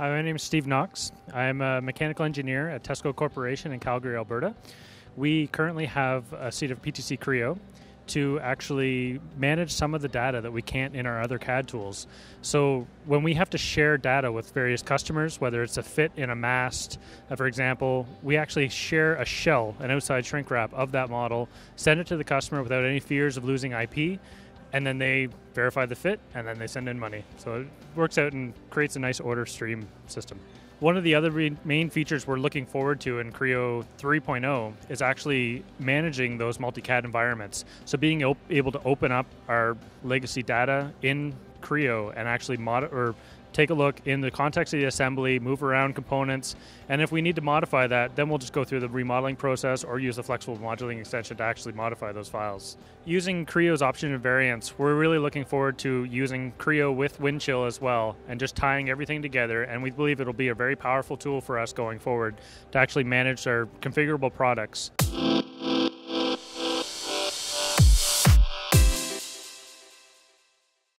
Hi, my name is Steve Knox. I'm a mechanical engineer at Tesco Corporation in Calgary, Alberta. We currently have a seat of PTC Creo to actually manage some of the data that we can't in our other CAD tools. So when we have to share data with various customers, whether it's a fit in a mast, uh, for example, we actually share a shell, an outside shrink wrap of that model, send it to the customer without any fears of losing IP, and then they verify the fit and then they send in money. So it works out and creates a nice order stream system. One of the other re- main features we're looking forward to in Creo 3.0 is actually managing those multi-CAD environments. So being op- able to open up our legacy data in Creo and actually mod or take a look in the context of the assembly, move around components, and if we need to modify that, then we'll just go through the remodeling process or use the flexible modeling extension to actually modify those files. Using Creo's option and variants, we're really looking forward to using Creo with Windchill as well and just tying everything together, and we believe it'll be a very powerful tool for us going forward to actually manage our configurable products.